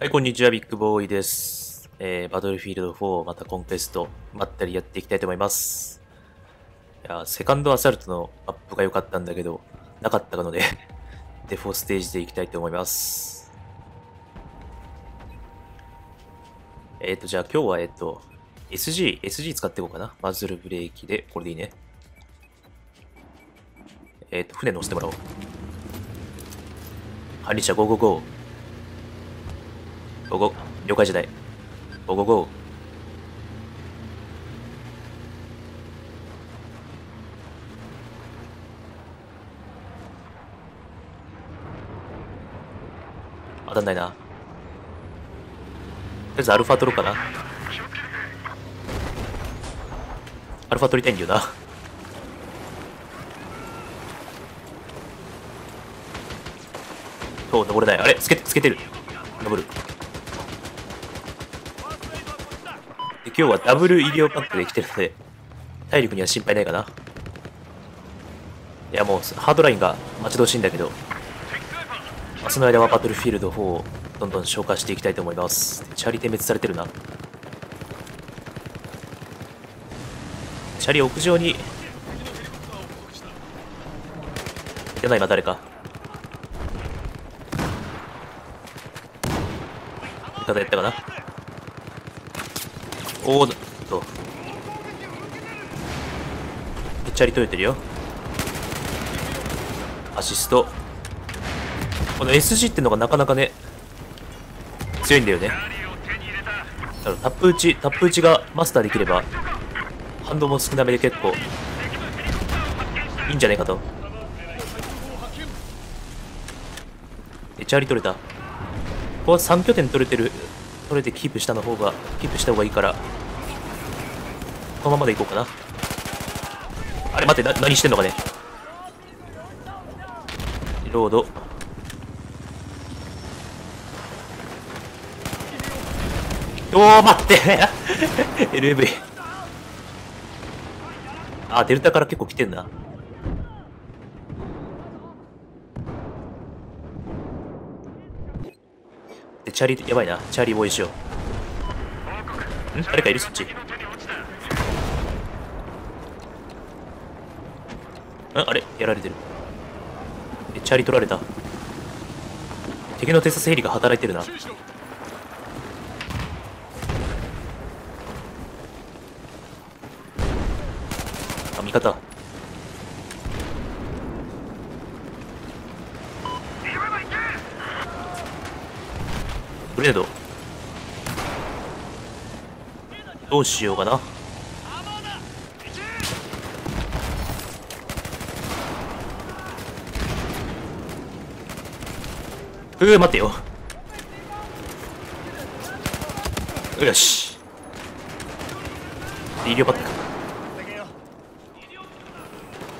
はい、こんにちは、ビッグボーイです。えー、バトルフィールド4、またコンクエスト、まったりやっていきたいと思います。いや、セカンドアサルトのマップが良かったんだけど、なかったので、デフォーステージでいきたいと思います。えっ、ー、と、じゃあ今日は、えっ、と、SG、SG 使っていこうかな。マズルブレーキで、これでいいね。えっ、と、船乗せてもらおう。管理者555。 Go go。了解じゃない。 Go go go。当たんないな。とりあえずアルファ取ろうかな。アルファ取りたいんだよな。そう、登れない。あれ？つけ、つけてる。登る。今日はダブル医療パックで来てるので、体力には心配ないかな。いや、もう、ハードラインが待ち遠しいんだけど、まあその間はバトルフィールド4をどんどん消化していきたいと思います。チャリ点滅されてるな。チャリ屋上に、いてない今誰か。味方やったかなおーっと。チャリ取れてるよ。アシスト。この SG ってのがなかなかね、強いんだよね。だからタップ打ち、タップ打ちがマスターできれば、反動も少なめで結構、いいんじゃないかと。で、チャリ取れた。ここは3拠点取れてる、取れてキープしたの方が、キープした方がいいから、このままでいこうかな。あれ待って、な、何してんのかね。リロード。おー、待って !LV。あ、デルタから結構来てんな。で、チャリ、やばいな。チャリボーイしよう。ん誰かいるそっち。あれ？やられてる。え、チャリ取られた？敵の偵察ヘリが働いてるな。あ、味方。グレード。どうしようかな。うー、待ってよ。よし。医療パック。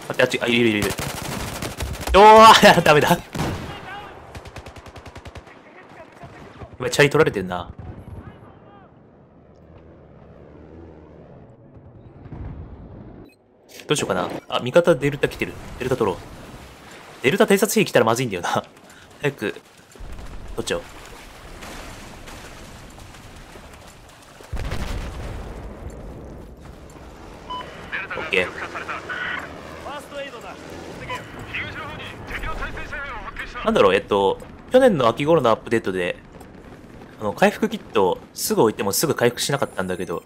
待って、あっち、あ、いるいるいる。おー、ダメだ。今、チャリ取られてるな。どうしようかな。あ、味方デルタ来てる。デルタ取ろう。デルタ偵察兵来たらまずいんだよな。早く、っちゃおう。オッケー。なんだろう、えっと、去年の秋頃のアップデートで、あの、回復キットすぐ置いてもすぐ回復しなかったんだけど、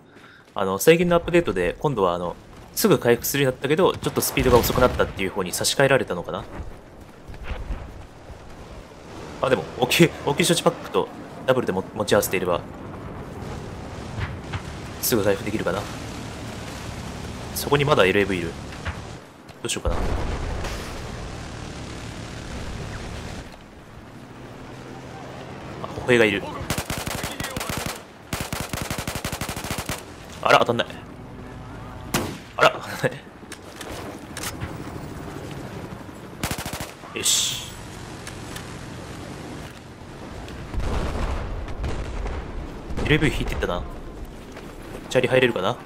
あの、最近のアップデートで今度はあの、すぐ回復するようになったけど、ちょっとスピードが遅くなったっていう方に差し替えられたのかなあ、でも、応急、応急処置パックとダブルでも持ち合わせていれば、すぐ回復できるかな？そこにまだ LAV いる。どうしようかな。あ、歩兵がいる。あら、当たんない。あら、当たんない。よし。LV 引いてったな。チャリ入れるかな？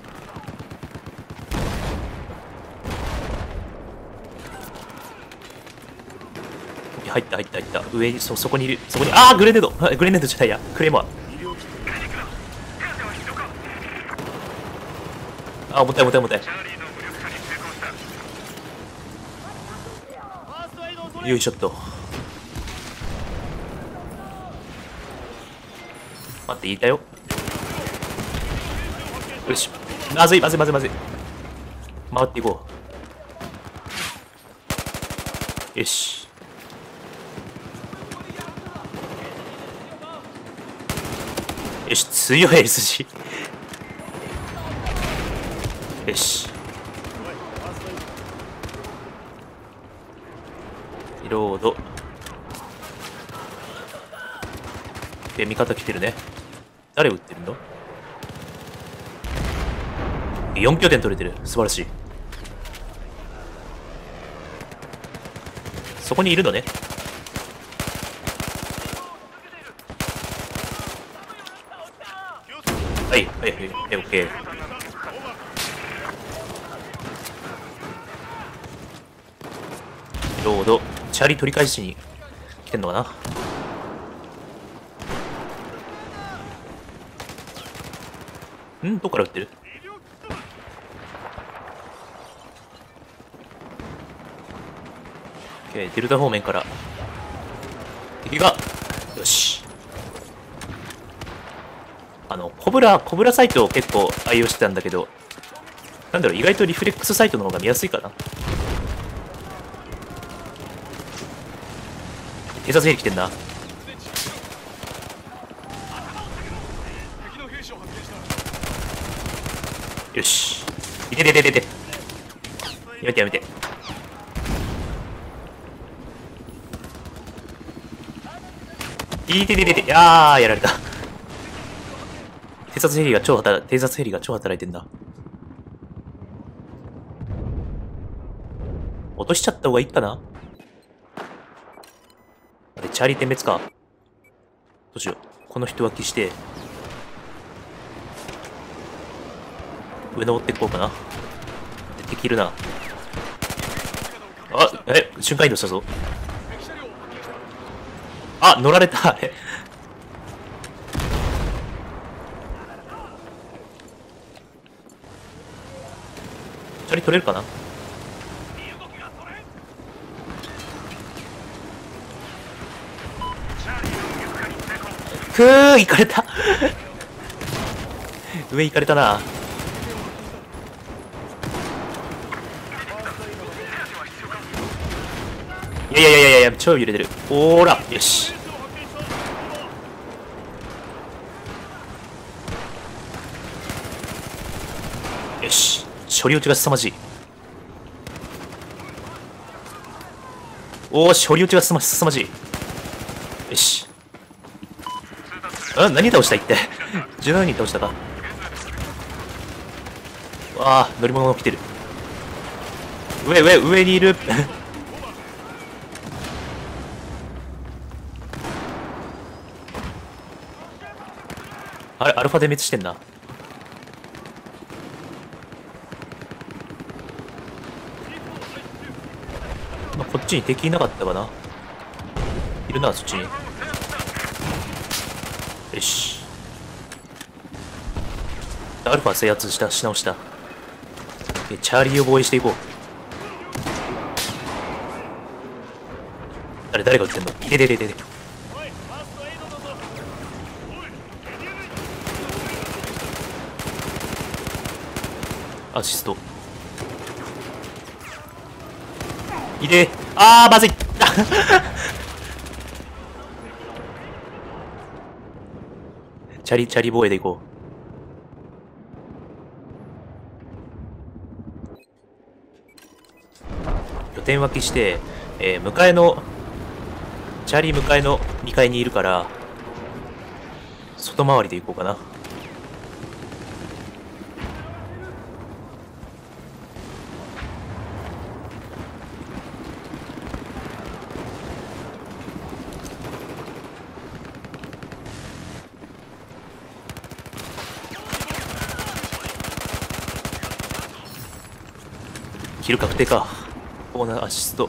入った入った入った。上にそそこにいる。そこにああグレネード。グレネードじゃないや。クレーマーあ重たい重たい重たい。よいしょっと。待っていたよ。よし。まずいまずいまずいまずい。回っていこう。よし。よし強い SG よし。リロード。で味方来てるね。誰撃ってるの？4拠点取れてる。素晴らしい。そこにいるのね。はいはいはいはいオッケーロードチャリ取り返しに来てんのかな？ん？どっから撃ってる？OK デルタ方面から。敵がよし。あのコブラコブラサイトを結構愛用してたんだけどなんだろう意外とリフレックスサイトの方が見やすいかな。偵察兵器来てんな。よし。いててててて。やめてやめて。いててててあーやられた。偵察ヘリが超働偵察ヘリが超働いてんだ。落としちゃった方がいいかな？あれチャーリー点滅か？どうしよう。この人脇して。上登っていこうかな。敵いるな。あえ瞬間移動したぞ。あ乗られたえチャリ取れるかな？くー行かれた。上行かれたな。いやいやいやいやいや超揺れてる。ほらよしよし処理落ちが凄まじい。おー処理落ちがすま凄まじい。よし。うん何倒したいって17人倒したか。わあ乗り物が来てる。上上上にいる。あれアルファで滅してんな。こっちに敵いなかったかな？いるなそっちに。よし。アルファ制圧したし直した。でチャーリーを防衛していこう。誰誰が撃ってんの？いてててててアシスト。いであーまずい。チャリチャリ防衛でいこう。予定脇して、えー、向かいのチャリー向かいの2階にいるから外回りで行こうかな。キル確定か。オーナーアシスト。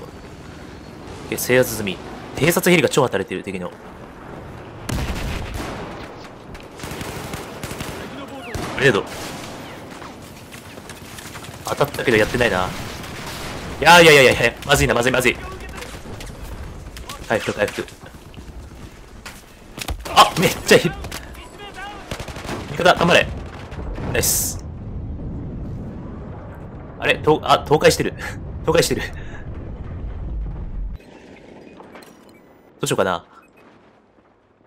制圧済み。偵察ヘリが超働いてる、敵の。ありがとう。当たったけどやってないな。いやいやいやいやいや、まずいな、まずいまずい。回復、回復。あめっちゃいい。味方、頑張れ。ナイス。あれと、あ、倒壊してる。倒壊してる。どうしようかな。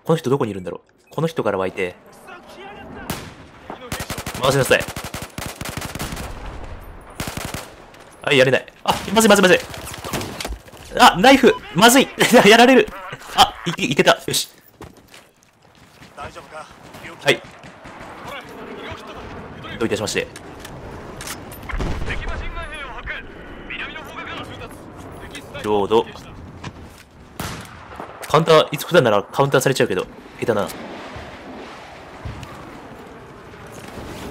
この人どこにいるんだろう。この人から湧いて。回しなさい。はい、やれない。あ、まずいまずいまずい。あ、ナイフまずい やられるあ、いけ、いけた。よし。はい。どういたしまして。ロード。カウンター、いつ普段ならカウンターされちゃうけど、下手な。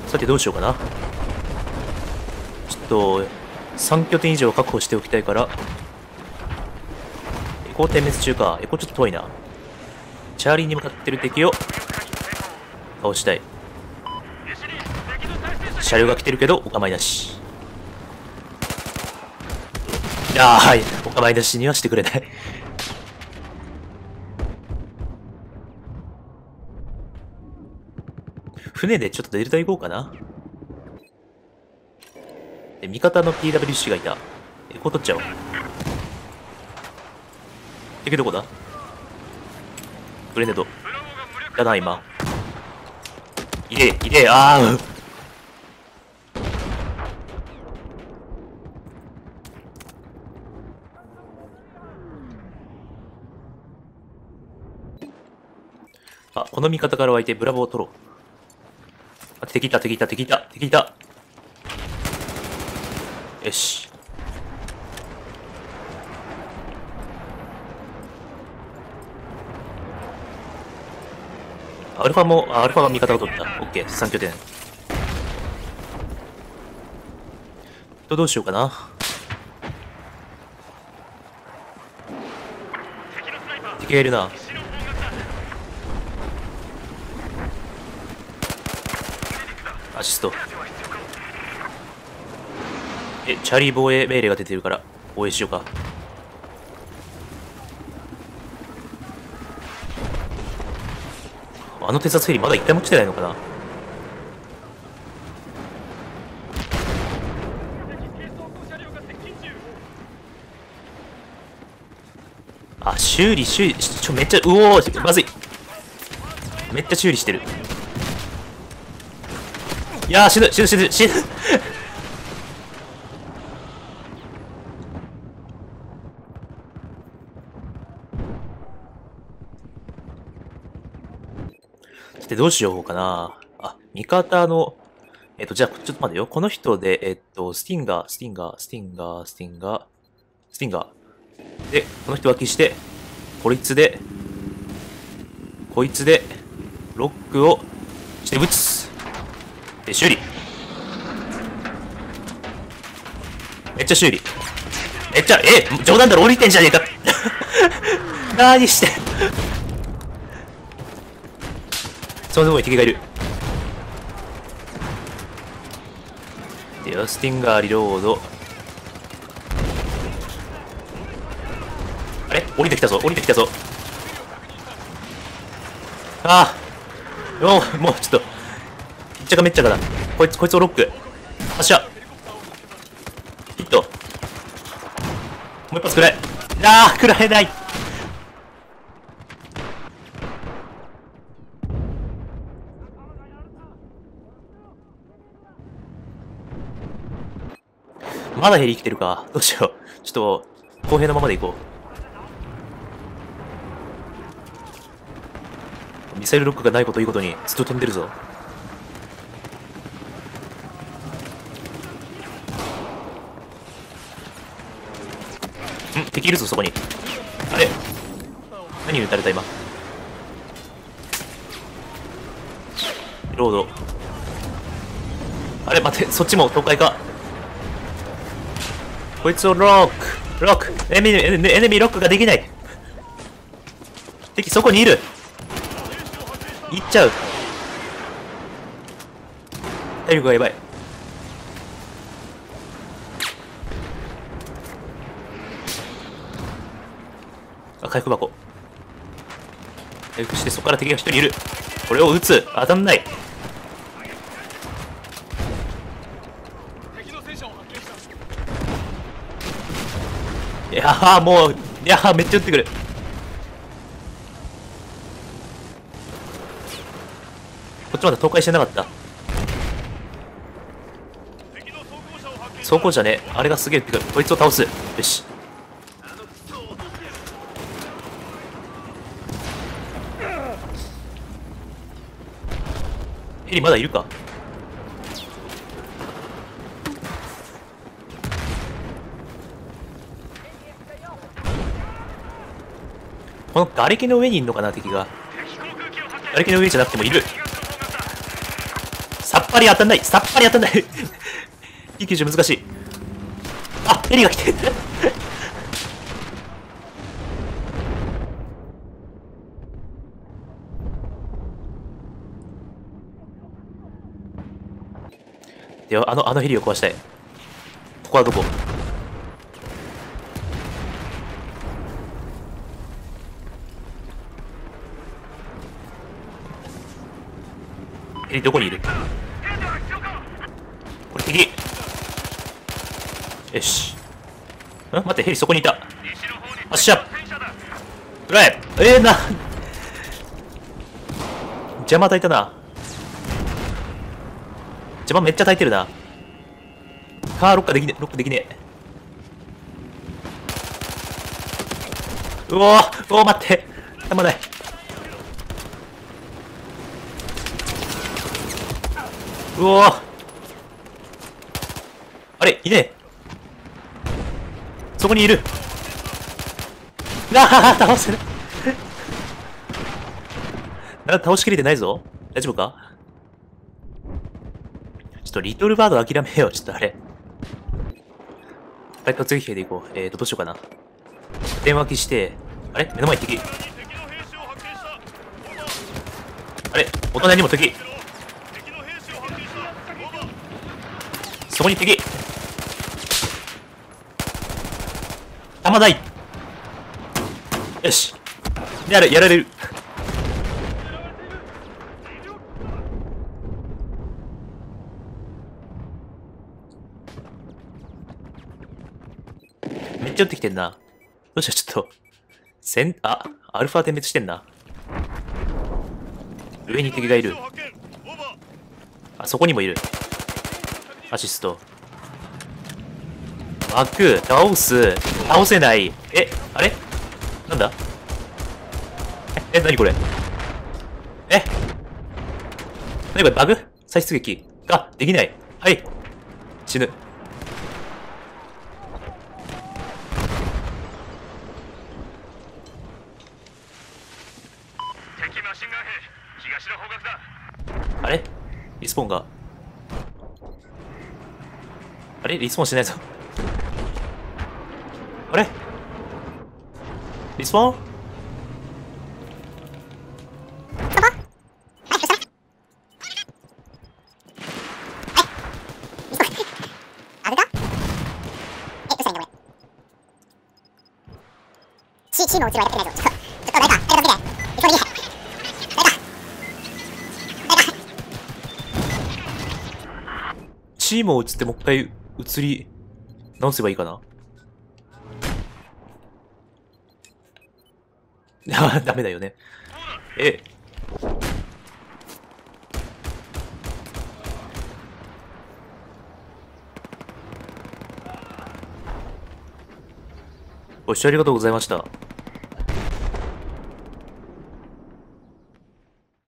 さてどうしようかな。ちょっと、3拠点以上確保しておきたいから、エコー点滅中か。エコーちょっと遠いな。チャーリーに向かってる敵を倒したい。車両が来てるけど、お構いなし。いやー、はい。お構いなしにはしてくれない船でちょっとデルタ行こうかな。で、味方の PWC がいた。エコ取っちゃおう。敵どこだ？グレネード。だ、今。いれ、いれ、あーあ、この味方から湧いてブラボーを取ろう。あ、敵いた、敵いた、敵いた、敵いた。よし。アルファも、アルファが味方を取った。オッケー、3拠点。と、どうしようかな。敵がいるな。アシスト。え、チャーリー防衛命令が出てるから、防衛しようか。あの偵察ヘリまだ一回も来てないのかな？あ、修理、修理、ちょ、めっちゃ、うおー、まずい。めっちゃ修理してる。いやー、死ぬ、死ぬ、死ぬ、死ぬさ。てどうしようかな。あ、味方の、えっと、じゃあ、ちょっと待ってよ。この人で、えっと、スティンガー、スティンガー、スティンガー、スティンガー、スティンガー。で、この人脇して、こいつで、こいつで、ロックをして撃つ。で、修理。めっちゃ修理。めっちゃ、え、冗談だろ降りてんじゃねえか。何して そのとこに敵がいる。でよ、スティンガーリロード。あれ？降りてきたぞ、降りてきたぞ。ああもう、もうちょっと、ちゃかめっちゃかだ。こいつ、こいつをロック。発射。ヒット。もう一発くらえ。ああ、食らえない。まだヘリ来てるか。どうしよう。ちょっと、公平のままで行こう。ミサイルロックがないこといいことに、ずっと飛んでるぞ。ん敵いるぞ、そこに。あれ？何撃たれた、今？ロード。あれ待って、そっちも倒壊か。こいつをロックロックエネミー、エネミーロックができない敵そこにいる行っちゃう体力がやばい回復箱。回復してそこから敵が一人いる。これを撃つ。当たんない。いやーもういやーめっちゃ撃ってくる。こっちまだ倒壊してなかった。装甲車ねあれがすげえ撃ってくる。こいつを倒す。よしヘリまだいるか。この瓦礫の上にいるのかな敵が。瓦礫の上じゃなくてもいる。さっぱり当たんない。さっぱり当たんない。救急車難しい。あヘリが来てる。ではあのあのヘリを壊したい。ここはどこ？ヘリどこにいる？これ敵。よし。ん？待ってヘリそこにいた。発射くらええー、な。邪魔焚いたな。邪魔めっちゃ焚いてるな。カーロッカできねえ。ロックできねえ。うおーうおー待って。たまない。うおー。あれいねえ。そこにいる。ああ倒せない なんか倒しきれてないぞ。大丈夫か？とリトルバード諦めよう。ちょっとあれ。バイト追兵で行こう。えーと、どうしようかな。電話機して、あれ？目の前敵。あれ？お隣にも敵。そこに敵。弾ない。よし。やる、やられる。ちゃ撃ってきてんな。どうした？ちょっと。せん、あ、アルファ点滅してんな。上に敵がいる。あ、そこにもいる。アシスト。枠、倒す。倒せない。え、あれ？なんだ？え、え、なにこれ？え？なにこれ？バグ？再出撃あ、できない。はい。死ぬ。敵マシンガン兵東の方角だあれリスポーンが。あれ？リスポーンしないぞ。あれ？リスポーン？あれだ？え、どうしたらいいん。だこれ。チ、ームを撃つのはやってないぞ。チームを移ってもう一回移り直せばいいかな？あダメだよね。え、ご視聴ありがとうございました。